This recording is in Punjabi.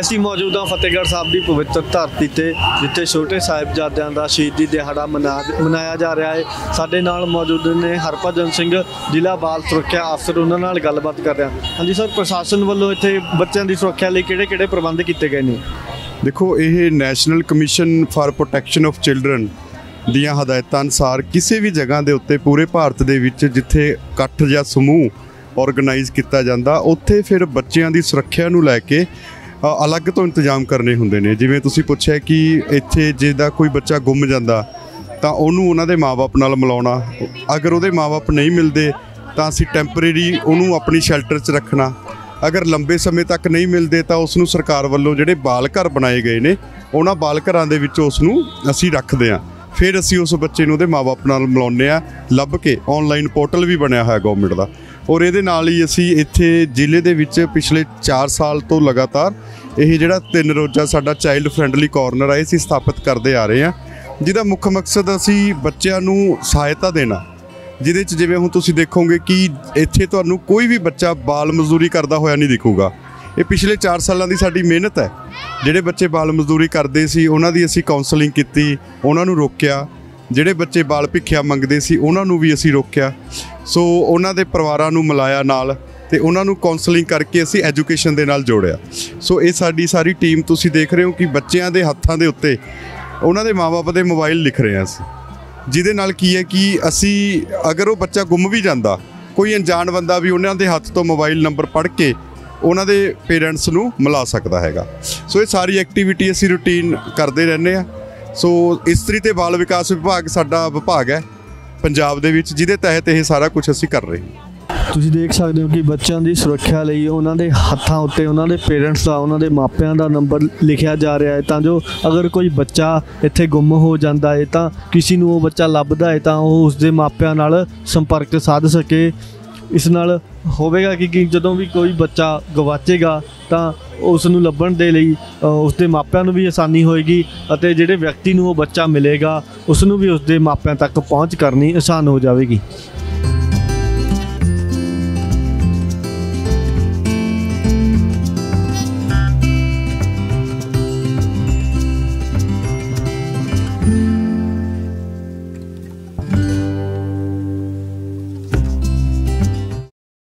ਅਸੀਂ ਮੌਜੂਦ ਹਾਂ ਫਤਿਹਗੜ੍ਹ ਸਾਹਿਬ ਦੀ ਪਵਿੱਤਰ ਧਰਤੀ ਤੇ, ਜਿੱਥੇ ਛੋਟੇ ਸਾਹਿਬਜ਼ਾਦਿਆਂ ਦਾ ਸ਼ਹੀਦੀ ਦਿਹਾੜਾ ਮਨਾ- ਮਨਾਇਆ ਜਾ ਰਿਹਾ ਹੈ। ਸਾਡੇ ਨਾਲ ਮੌਜੂਦ ਨੇ ਹਰਭਜਨ ਸਿੰਘ, ਜ਼ਿਲ੍ਹਾ ਬਾਲ ਸੁਰੱਖਿਆ ਅਫਸਰ, ਉਹਨਾਂ ਨਾਲ ਗੱਲਬਾਤ ਕਰ ਰਿਹਾ ਹਾਂਜੀ ਸਰ, ਪ੍ਰਸ਼ਾਸਨ ਵੱਲੋਂ ਇੱਥੇ ਬੱਚਿਆਂ ਦੀ ਸੁਰੱਖਿਆ ਲਈ ਕਿਹੜੇ-ਕਿਹੜੇ ਪ੍ਰਬੰਧ ਕੀਤੇ ਗਏ ਨੇ? ਦੇਖੋ, ਇਹ National Commission for Protection of Children ਦੀਆਂ ਹਦਾਇਤਾਂ ਅਨੁਸਾਰ ਕਿਸੇ ਵੀ ਜਗ੍ਹਾ ਦੇ ਉੱਤੇ ਪੂਰੇ ਭਾਰਤ ਦੇ ਵਿੱਚ ਜਿੱਥੇ ਇਕੱਠ ਜਾਂ ਸਮੂਹ ਆਰਗੇਨਾਈਜ਼ ਕੀਤਾ ਜਾਂਦਾ, ਉੱਥੇ ਫਿਰ ਬੱਚਿਆਂ ਦੀ ਸੁਰੱਖਿਆ ਨੂੰ ਲੈ ਕੇ ਅਲੱਗ ਤੋਂ ਇੰਤਜ਼ਾਮ ਕਰਨੇ ਹੁੰਦੇ ਨੇ। ਜਿਵੇਂ ਤੁਸੀਂ ਪੁੱਛਿਆ ਕਿ ਇੱਥੇ ਜਿਹਦਾ ਕੋਈ ਬੱਚਾ ਗੁੰਮ ਜਾਂਦਾ, ਤਾਂ ਉਹਨੂੰ ਉਹਨਾਂ ਦੇ ਮਾਪੇ ਨਾਲ ਮਿਲਾਉਣਾ। ਅਗਰ ਉਹਦੇ ਮਾਪੇ ਨਹੀਂ ਮਿਲਦੇ, ਤਾਂ ਅਸੀਂ ਟੈਂਪਰੇਰੀ ਉਹਨੂੰ ਆਪਣੀ ਸ਼ੈਲਟਰ 'ਚ ਰੱਖਣਾ। ਅਗਰ ਲੰਬੇ ਸਮੇਂ ਤੱਕ ਨਹੀਂ ਮਿਲਦੇ, ਤਾਂ ਉਸ ਨੂੰ ਸਰਕਾਰ ਵੱਲੋਂ ਜਿਹੜੇ ਬਾਲ ਘਰ ਬਣਾਏ ਗਏ ਨੇ, ਉਹਨਾਂ ਬਾਲ ਘਰਾਂ ਦੇ ਵਿੱਚ ਉਸ ਨੂੰ ਅਸੀਂ ਰੱਖਦੇ ਹਾਂ। ਫਿਰ ਅਸੀਂ ਉਸ ਬੱਚੇ ਨੂੰ ਉਹਦੇ ਮਾਪੇ ਨਾਲ ਮਿਲਾਉਂਦੇ ਆ ਲੱਭ ਕੇ ਆਨਲਾਈਨ ਪੋਰਟਲ ਵੀ ਬਣਿਆ ਹੋਇਆ ਗਵਰਨਮੈਂਟ ਦਾ। ਔਰ ਇਹਦੇ ਨਾਲ ਹੀ ਅਸੀਂ ਇੱਥੇ ਜ਼ਿਲ੍ਹੇ ਦੇ ਵਿੱਚ ਪਿਛਲੇ 4 ਸਾਲ ਤੋਂ ਲਗਾਤਾਰ ਇਹ ਜਿਹੜਾ ਤਿੰਨ ਰੋਜ਼ਾ ਸਾਡਾ ਚਾਈਲਡ ਫ੍ਰੈਂਡਲੀ ਕਾਰਨਰ ਹੈ ਅਸੀਂ ਸਥਾਪਿਤ ਕਰਦੇ ਆ ਰਹੇ ਹਾਂ ਜਿਹਦਾ ਮੁੱਖ ਮਕਸਦ ਅਸੀਂ ਬੱਚਿਆਂ ਨੂੰ ਸਹਾਇਤਾ ਦੇਣਾ। ਜਿਹਦੇ ਚ ਜਿਵੇਂ ਹੁਣ ਤੁਸੀਂ ਦੇਖੋਗੇ ਕਿ ਇੱਥੇ ਤੁਹਾਨੂੰ ਕੋਈ ਵੀ ਬੱਚਾ ਬਾਲ ਮਜ਼ਦੂਰੀ ਕਰਦਾ ਹੋਇਆ ਨਹੀਂ ਦਿਖੂਗਾ। ਇਹ ਪਿਛਲੇ 4 ਸਾਲਾਂ ਦੀ ਸਾਡੀ ਮਿਹਨਤ ਹੈ। ਜਿਹੜੇ ਬੱਚੇ ਬਾਲ ਮਜ਼ਦੂਰੀ ਕਰਦੇ ਸੀ, ਉਹਨਾਂ ਦੀ ਅਸੀਂ ਕਾਉਂਸਲਿੰਗ ਕੀਤੀ, ਉਹਨਾਂ ਨੂੰ ਰੋਕਿਆ। ਜਿਹੜੇ ਬੱਚੇ ਬਾਲ ਭਿੱਖਿਆ ਮੰਗਦੇ ਸੀ, ਉਹਨਾਂ ਨੂੰ ਵੀ ਅਸੀਂ ਰੋਕਿਆ। ਸੋ ਉਹਨਾਂ ਦੇ ਪਰਿਵਾਰਾਂ ਨੂੰ ਮਿਲਾਇਆ ਨਾਲ ਤੇ ਉਹਨਾਂ ਨੂੰ ਕਾਉਂਸਲਿੰਗ ਕਰਕੇ ਅਸੀਂ ਐਜੂਕੇਸ਼ਨ ਦੇ ਨਾਲ ਜੋੜਿਆ। ਸੋ ਇਹ ਸਾਡੀ ਸਾਰੀ ਟੀਮ ਤੁਸੀਂ ਦੇਖ ਰਹੇ ਹੋ ਕਿ ਬੱਚਿਆਂ ਦੇ ਹੱਥਾਂ ਦੇ ਉੱਤੇ ਉਹਨਾਂ ਦੇ ਮਾਪੇ ਦੇ ਮੋਬਾਈਲ ਲਿਖ ਰਹੇ ਹਾਂ ਅਸੀਂ। ਜਿਹਦੇ ਨਾਲ ਕੀ ਹੈ ਕਿ ਅਸੀਂ ਅਗਰ ਉਹ ਬੱਚਾ ਗੁੰਮ ਵੀ ਜਾਂਦਾ, ਕੋਈ ਅਣਜਾਣ ਬੰਦਾ ਵੀ ਉਹਨਾਂ ਦੇ ਹੱਥ ਤੋਂ ਮੋਬਾਈਲ ਨੰਬਰ ਪੜ੍ਹ ਕੇ ਉਹਨਾਂ ਦੇ ਪੇਰੈਂਟਸ ਨੂੰ ਮਿਲਾ ਸਕਦਾ ਹੈਗਾ। ਸੋ ਇਹ ਸਾਰੀ ਐਕਟੀਵਿਟੀ ਅਸੀਂ ਰੂਟੀਨ ਕਰਦੇ ਰਹਿੰਦੇ ਆ ਸੋ ਇਸਤਰੀ ਤੇ ਬਾਲ ਵਿਕਾਸ ਵਿਭਾਗ ਸਾਡਾ ਵਿਭਾਗ ਹੈ, ਪੰਜਾਬ ਦੇ ਵਿੱਚ, ਜਿਹਦੇ ਤਹਿਤ ਇਹ ਸਾਰਾ ਕੁਝ ਅਸੀਂ ਕਰ ਰਹੇ ਹਾਂ। ਤੁਸੀਂ ਦੇਖ ਸਕਦੇ ਹੋ ਕਿ ਬੱਚਿਆਂ ਦੀ ਸੁਰੱਖਿਆ ਲਈ ਉਹਨਾਂ ਦੇ ਹੱਥਾਂ ਉੱਤੇ, ਉਹਨਾਂ ਦੇ ਪੇਰੈਂਟਸ ਦਾ, ਉਹਨਾਂ ਦੇ ਮਾਪਿਆਂ ਦਾ ਨੰਬਰ ਲਿਖਿਆ ਜਾ ਰਿਹਾ ਹੈ। ਤਾਂ ਜੋ ਅਗਰ ਕੋਈ ਬੱਚਾ ਇੱਥੇ ਗੁੰਮ ਹੋ ਜਾਂਦਾ ਹੈ, ਤਾਂ ਕਿਸੇ ਨੂੰ ਉਹ ਬੱਚਾ ਲੱਭਦਾ ਹੈ, ਤਾਂ ਉਹ ਉਸਦੇ ਮਾਪਿਆਂ ਨਾਲ ਸੰਪਰਕ ਸਾਧ ਸਕੇ। ਇਸ ਨਾਲ ਹੋਵੇਗਾ ਕਿ ਜਦੋਂ ਵੀ ਕੋਈ ਬੱਚਾ ਗਵਾਚੇਗਾ, ਤਾਂ ਉਸ ਨੂੰ ਲੱਭਣ ਦੇ ਲਈ ਅ, ਉਸਦੇ ਮਾਪਿਆਂ ਨੂੰ ਵੀ ਆਸਾਨੀ ਹੋਏਗੀ ਅਤੇ ਜਿਹੜੇ ਵਿਅਕਤੀ ਨੂੰ ਉਹ ਬੱਚਾ ਮਿਲੇਗਾ ਉਸ ਨੂੰ ਵੀ ਉਸਦੇ ਮਾਪਿਆਂ ਤੱਕ ਪਹੁੰਚ ਕਰਨੀ ਆਸਾਨ ਹੋ ਜਾਵੇਗੀ।